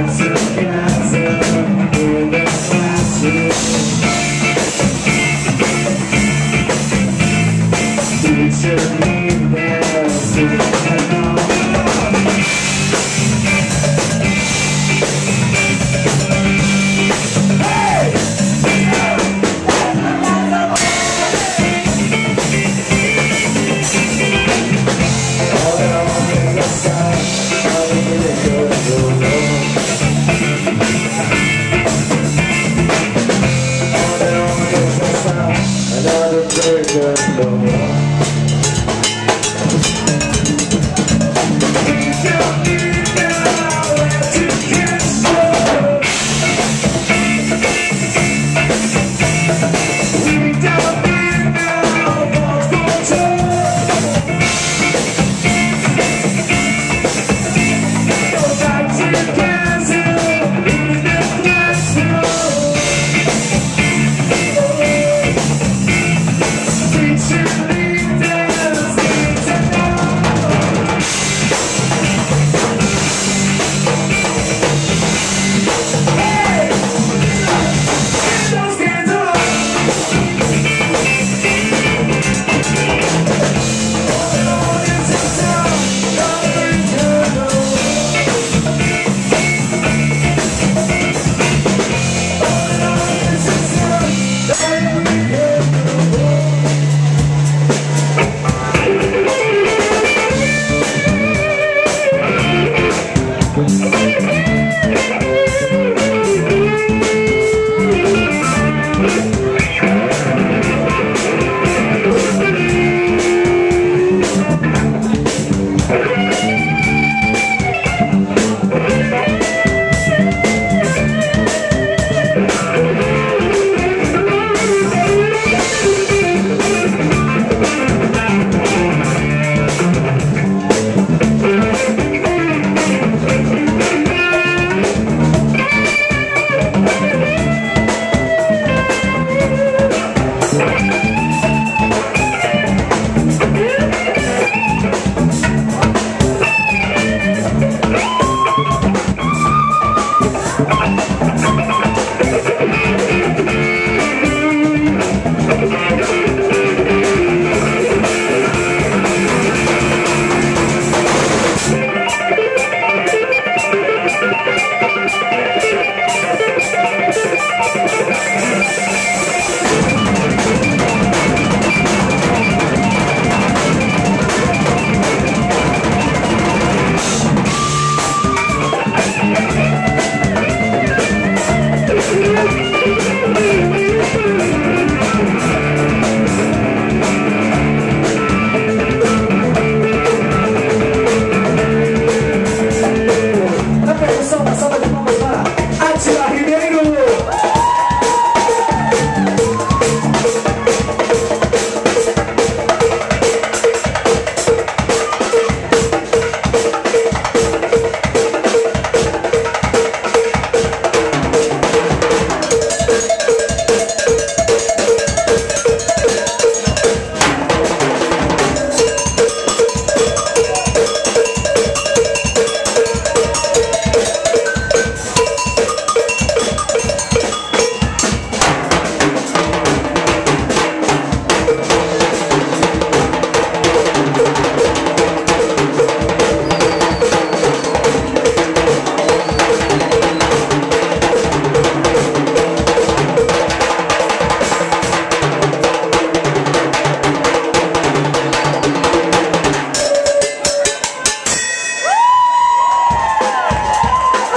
Yes.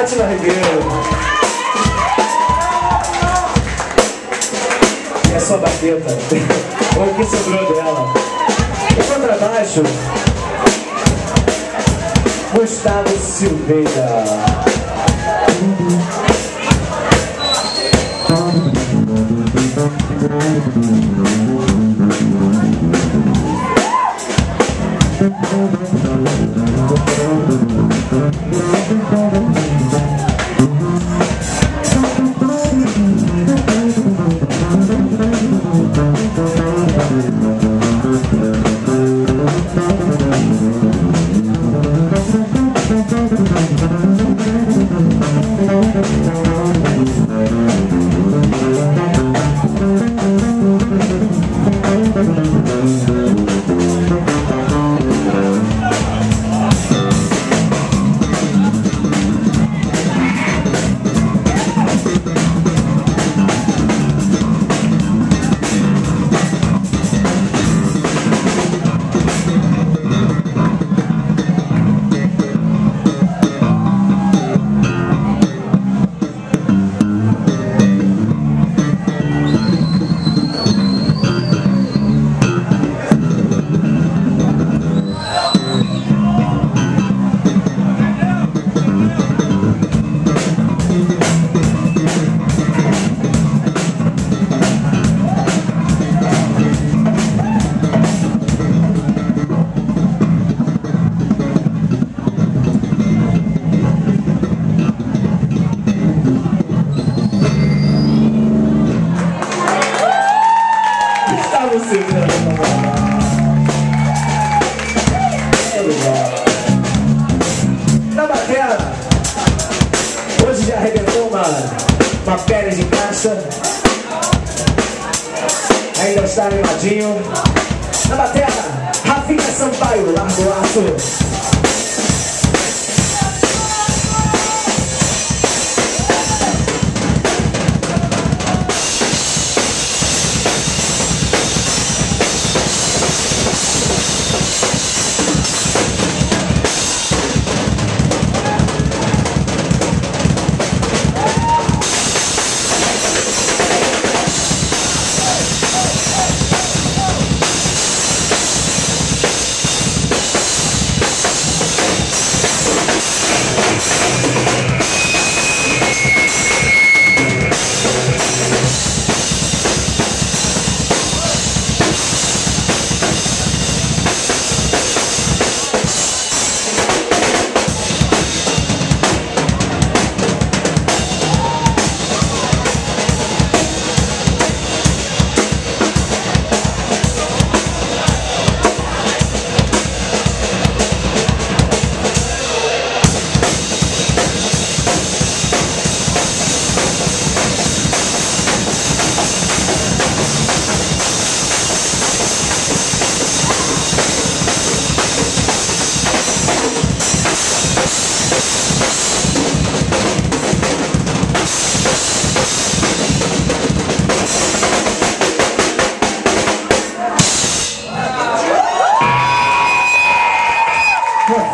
Atila Ribeiro. É só baqueta. Tá? Ou o que sobrou dela. E contrabaixo. Gustavo Silveira. você Na batera, hoje já arrebentou uma, uma pele de caixa. Ainda está animadinho. Na batera, Rafinha Sampaio, largo laço.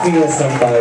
Sofia Sampaio.